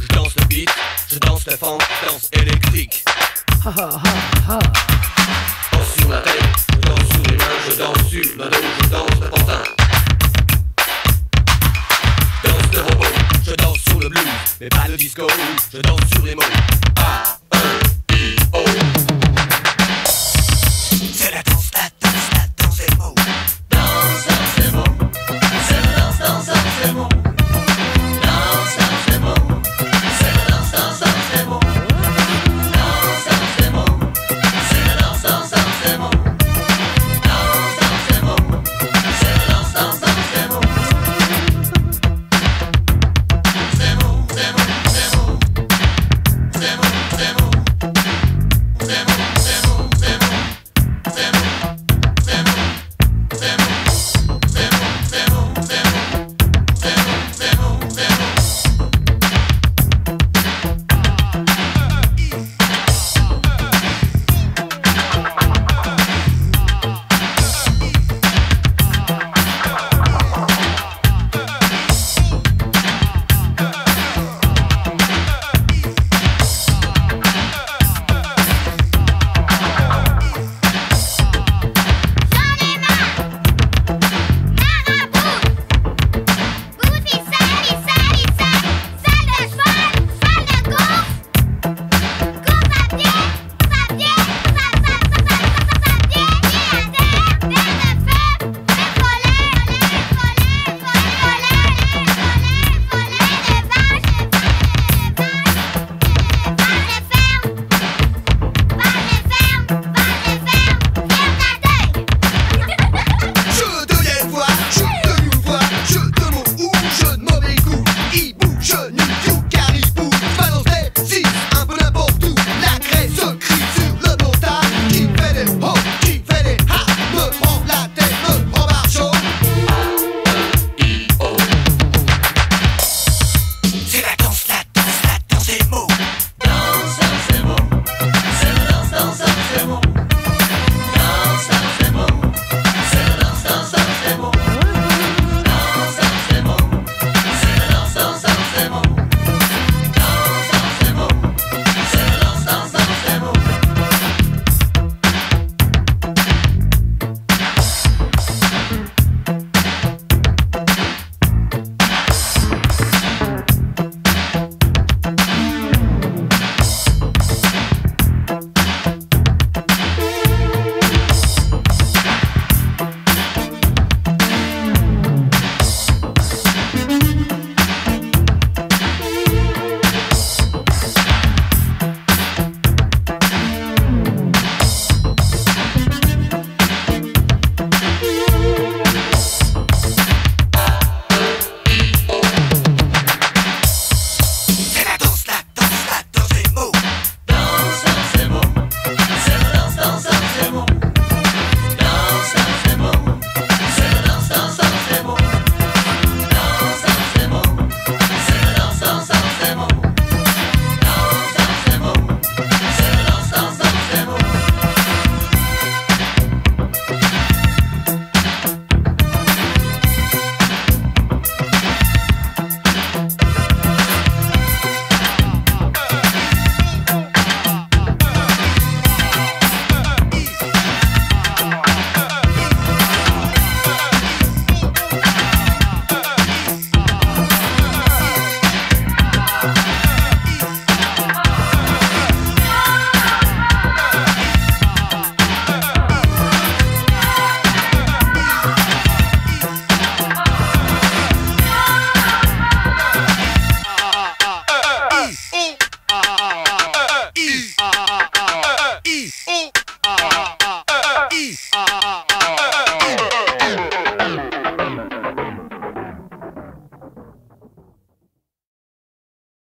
je danse le beat, je danse le funk, je danse électrique. Ha ha ha ha. Danse sur la tête, je danse sur les mains, je danse sur ma dos, je danse le pantin. Danse le robot, je danse sur le blues, mais pas le disco, je danse sur les mots. Ah.